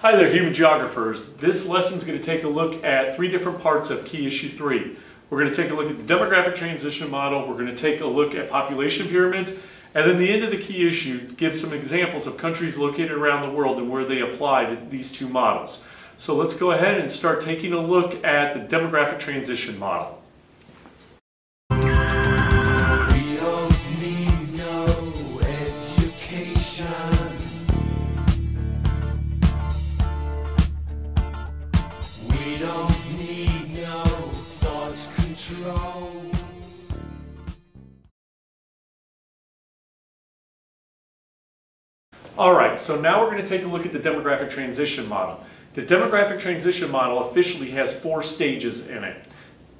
Hi there, human geographers. This lesson is going to take a look at three different parts of key issue three. We're going to take a look at the demographic transition model, we're going to take a look at population pyramids, and then the end of the key issue gives some examples of countries located around the world and where they applied these two models. So let's go ahead and start taking a look at the demographic transition model. All right, so now we're going to take a look at the demographic transition model. The demographic transition model officially has four stages in it.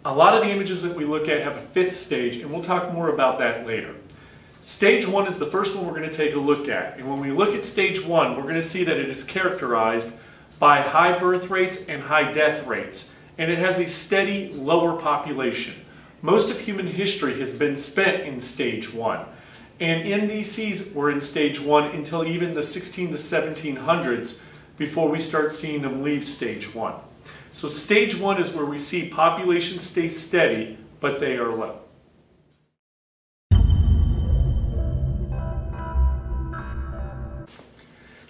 A lot of the images that we look at have a fifth stage, and we'll talk more about that later. Stage one is the first one we're going to take a look at. And when we look at stage one, we're going to see that it is characterized by high birth rates and high death rates. And it has a steady lower population. Most of human history has been spent in stage one. And MDCs were in stage one until even the 16 to 1700s before we start seeing them leave stage one. So stage one is where we see population stay steady, but they are low.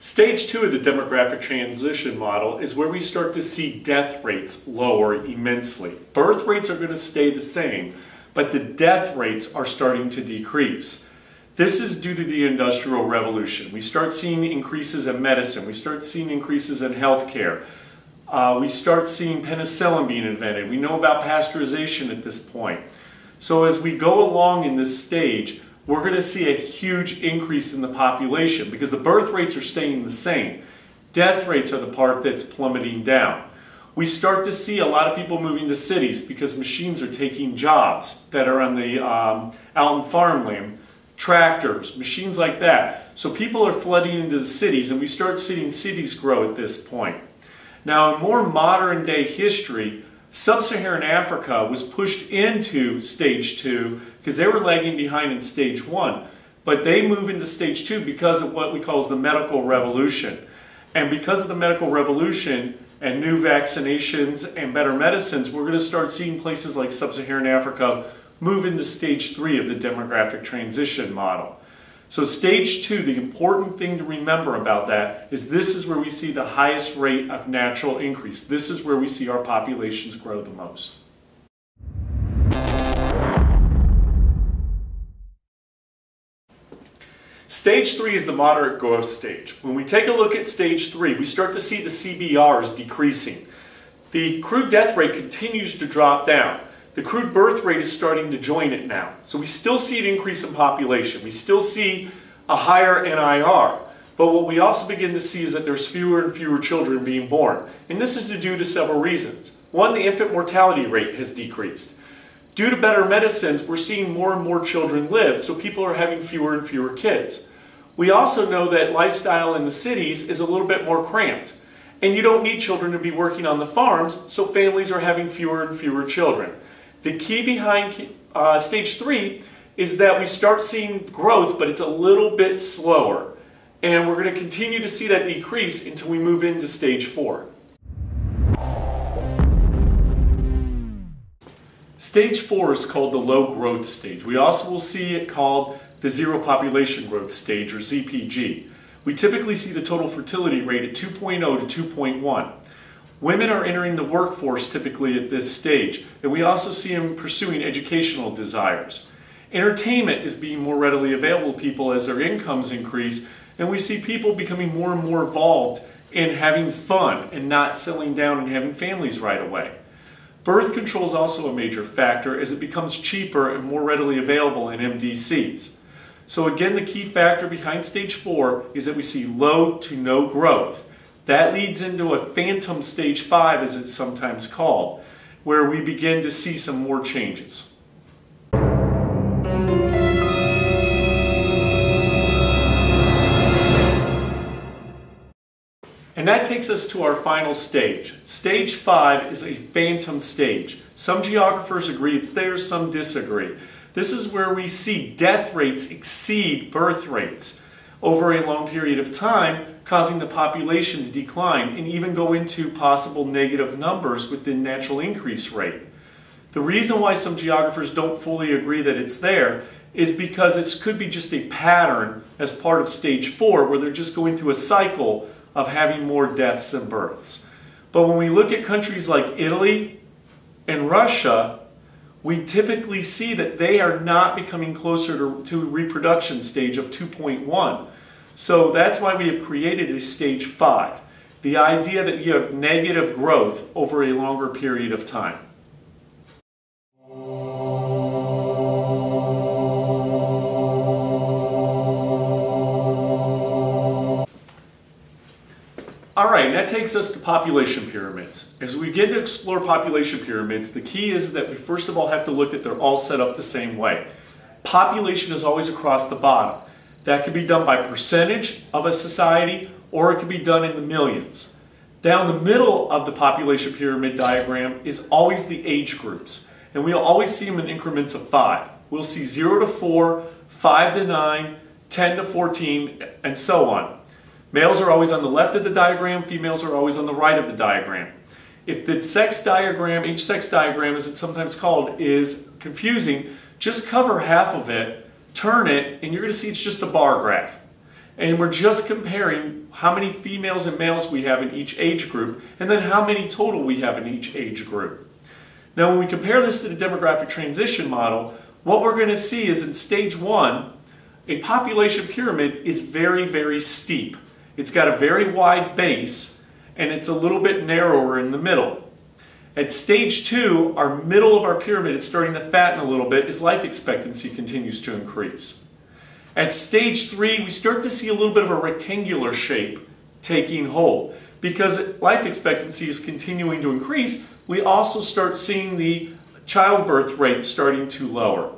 Stage two of the demographic transition model is where we start to see death rates lower immensely. Birth rates are going to stay the same, but the death rates are starting to decrease. This is due to the Industrial Revolution. We start seeing increases in medicine. We start seeing increases in healthcare. Uh, we start seeing penicillin being invented. We know about pasteurization at this point. So as we go along in this stage, we're going to see a huge increase in the population because the birth rates are staying the same. Death rates are the part that's plummeting down. We start to see a lot of people moving to cities because machines are taking jobs that are on the um, out in farmland tractors, machines like that. So people are flooding into the cities and we start seeing cities grow at this point. Now in more modern day history, Sub-Saharan Africa was pushed into stage two because they were lagging behind in stage one. But they move into stage two because of what we call the medical revolution. And because of the medical revolution and new vaccinations and better medicines, we're going to start seeing places like Sub-Saharan Africa move into stage three of the demographic transition model. So stage two, the important thing to remember about that is this is where we see the highest rate of natural increase. This is where we see our populations grow the most. Stage three is the moderate growth stage. When we take a look at stage three, we start to see the CBRs decreasing. The crude death rate continues to drop down. The crude birth rate is starting to join it now. So we still see an increase in population. We still see a higher NIR. But what we also begin to see is that there's fewer and fewer children being born. And this is due to several reasons. One, the infant mortality rate has decreased. Due to better medicines, we're seeing more and more children live, so people are having fewer and fewer kids. We also know that lifestyle in the cities is a little bit more cramped. And you don't need children to be working on the farms, so families are having fewer and fewer children. The key behind uh, stage three is that we start seeing growth, but it's a little bit slower. And we're going to continue to see that decrease until we move into stage four. Stage four is called the low growth stage. We also will see it called the zero population growth stage or ZPG. We typically see the total fertility rate at 2.0 to 2.1. Women are entering the workforce typically at this stage, and we also see them pursuing educational desires. Entertainment is being more readily available to people as their incomes increase, and we see people becoming more and more involved in having fun and not settling down and having families right away. Birth control is also a major factor as it becomes cheaper and more readily available in MDCs. So again, the key factor behind stage four is that we see low to no growth. That leads into a phantom stage five, as it's sometimes called, where we begin to see some more changes. And that takes us to our final stage. Stage five is a phantom stage. Some geographers agree it's there, some disagree. This is where we see death rates exceed birth rates. Over a long period of time, causing the population to decline and even go into possible negative numbers with the natural increase rate. The reason why some geographers don't fully agree that it's there is because it could be just a pattern as part of stage four where they're just going through a cycle of having more deaths and births. But when we look at countries like Italy and Russia, we typically see that they are not becoming closer to, to reproduction stage of 2.1. So that's why we have created a stage 5. The idea that you have negative growth over a longer period of time. That takes us to population pyramids. As we get to explore population pyramids, the key is that we first of all have to look that they're all set up the same way. Population is always across the bottom. That can be done by percentage of a society or it can be done in the millions. Down the middle of the population pyramid diagram is always the age groups. And we'll always see them in increments of five. We'll see 0 to 4, 5 to 9, 10 to 14, and so on. Males are always on the left of the diagram, females are always on the right of the diagram. If the sex diagram, age sex diagram as it's sometimes called, is confusing, just cover half of it, turn it, and you're going to see it's just a bar graph. And we're just comparing how many females and males we have in each age group, and then how many total we have in each age group. Now when we compare this to the demographic transition model, what we're going to see is in stage one, a population pyramid is very, very steep. It's got a very wide base and it's a little bit narrower in the middle. At stage two, our middle of our pyramid is starting to fatten a little bit as life expectancy continues to increase. At stage three, we start to see a little bit of a rectangular shape taking hold. Because life expectancy is continuing to increase, we also start seeing the childbirth rate starting to lower.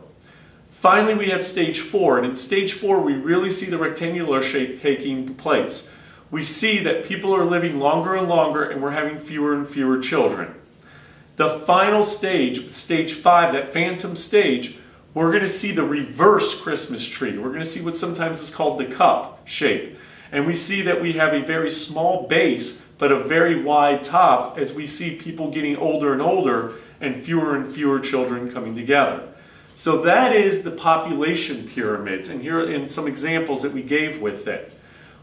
Finally, we have stage four, and in stage four, we really see the rectangular shape taking place. We see that people are living longer and longer, and we're having fewer and fewer children. The final stage, stage five, that phantom stage, we're going to see the reverse Christmas tree. We're going to see what sometimes is called the cup shape. And we see that we have a very small base, but a very wide top as we see people getting older and older and fewer and fewer children coming together. So that is the population pyramids, and here are some examples that we gave with it.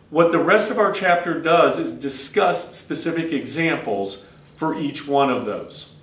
What the rest of our chapter does is discuss specific examples for each one of those.